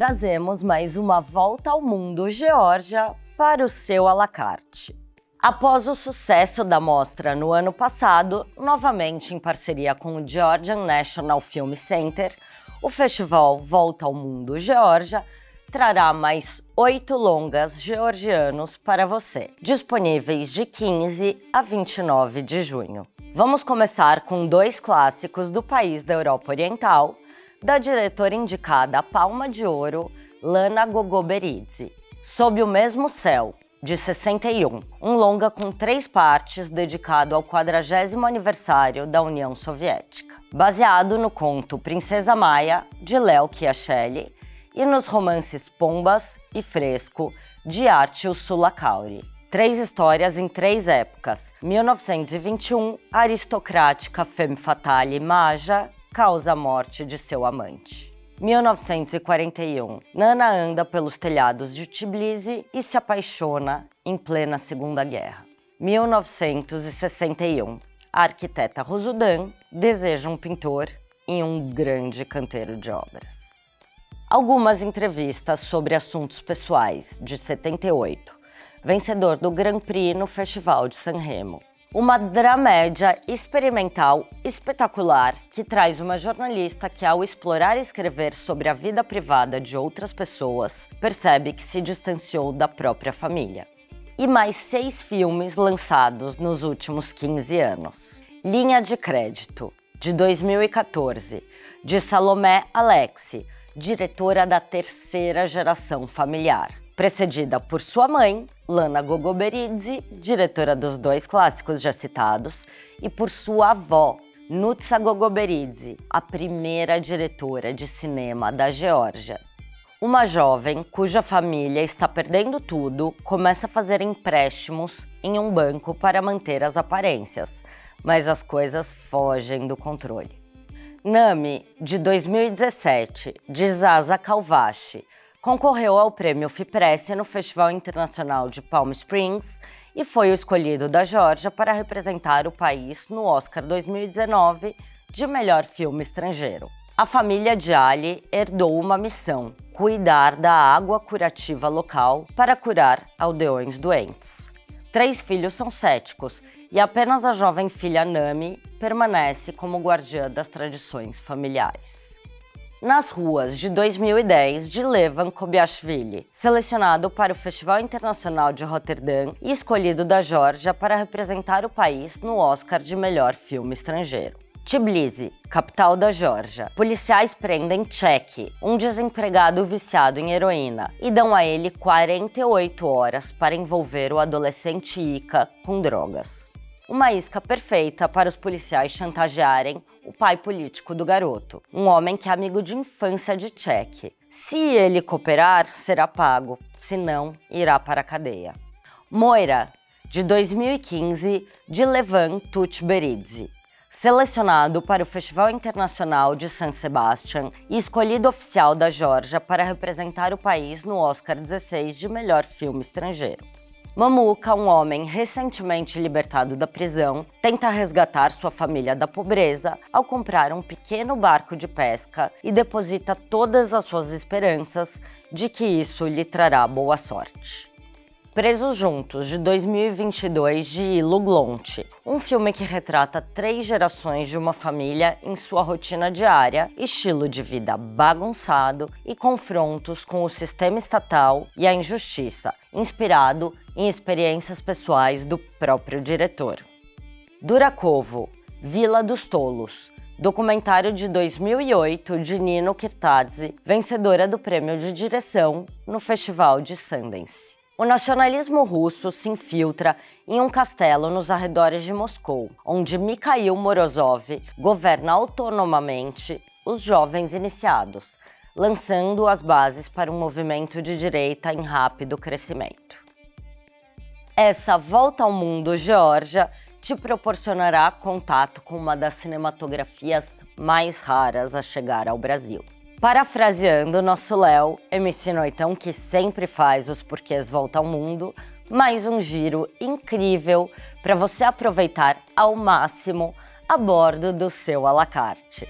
trazemos mais uma volta ao mundo Geórgia para o seu alacarte. Após o sucesso da mostra no ano passado, novamente em parceria com o Georgian National Film Center, o festival Volta ao Mundo Geórgia trará mais oito longas georgianos para você, disponíveis de 15 a 29 de junho. Vamos começar com dois clássicos do país da Europa Oriental, da diretora indicada Palma de Ouro, Lana Gogoberidze. Sob o Mesmo Céu, de 61, um longa com três partes dedicado ao 40 aniversário da União Soviética. Baseado no conto Princesa Maia, de Léo Chiachelli, e nos romances Pombas e Fresco, de Artio Sulacauri. Três histórias em três épocas. 1921, aristocrática femme fatale Maja causa a morte de seu amante. 1941, Nana anda pelos telhados de Tbilisi e se apaixona em plena Segunda Guerra. 1961, a arquiteta Rosudan deseja um pintor em um grande canteiro de obras. Algumas entrevistas sobre assuntos pessoais, de 78. Vencedor do Grand Prix no Festival de San Remo. Uma dramédia experimental espetacular que traz uma jornalista que, ao explorar e escrever sobre a vida privada de outras pessoas, percebe que se distanciou da própria família. E mais seis filmes lançados nos últimos 15 anos. Linha de Crédito, de 2014, de Salomé Alexi, diretora da terceira geração familiar, precedida por sua mãe, Lana Gogoberidze, diretora dos dois clássicos já citados, e por sua avó, Nutsa Gogoberidze, a primeira diretora de cinema da Geórgia. Uma jovem cuja família está perdendo tudo começa a fazer empréstimos em um banco para manter as aparências, mas as coisas fogem do controle. Nami, de 2017, de Zaza Calvache, concorreu ao prêmio FIPRESS no Festival Internacional de Palm Springs e foi o escolhido da Geórgia para representar o país no Oscar 2019 de melhor filme estrangeiro. A família de Ali herdou uma missão: cuidar da água curativa local para curar aldeões doentes. Três filhos são céticos e apenas a jovem filha Nami permanece como guardiã das tradições familiares. Nas ruas de 2010 de Levan Kobiashvili, selecionado para o Festival Internacional de Rotterdam e escolhido da Geórgia para representar o país no Oscar de melhor filme estrangeiro. Tbilisi, capital da Geórgia. Policiais prendem Chek, um desempregado viciado em heroína, e dão a ele 48 horas para envolver o adolescente Ika com drogas uma isca perfeita para os policiais chantagearem o pai político do garoto, um homem que é amigo de infância de Cheque. Se ele cooperar, será pago, se não, irá para a cadeia. Moira, de 2015, de Levan Tutberidze. Selecionado para o Festival Internacional de San Sebastian e escolhido oficial da Geórgia para representar o país no Oscar 16 de melhor filme estrangeiro. Mamuka, um homem recentemente libertado da prisão, tenta resgatar sua família da pobreza ao comprar um pequeno barco de pesca e deposita todas as suas esperanças de que isso lhe trará boa sorte. Presos Juntos, de 2022, de Ilo Glonte, um filme que retrata três gerações de uma família em sua rotina diária, estilo de vida bagunçado e confrontos com o sistema estatal e a injustiça, inspirado em experiências pessoais do próprio diretor. Duracovo, Vila dos Tolos, documentário de 2008 de Nino Kirtadze, vencedora do prêmio de direção no Festival de Sundance. O nacionalismo russo se infiltra em um castelo nos arredores de Moscou, onde Mikhail Morozov governa autonomamente os jovens iniciados, lançando as bases para um movimento de direita em rápido crescimento. Essa volta ao mundo Geórgia te proporcionará contato com uma das cinematografias mais raras a chegar ao Brasil. Parafraseando nosso Léo, MC Noitão, que sempre faz os porquês volta ao mundo, mais um giro incrível para você aproveitar ao máximo a bordo do seu alacarte.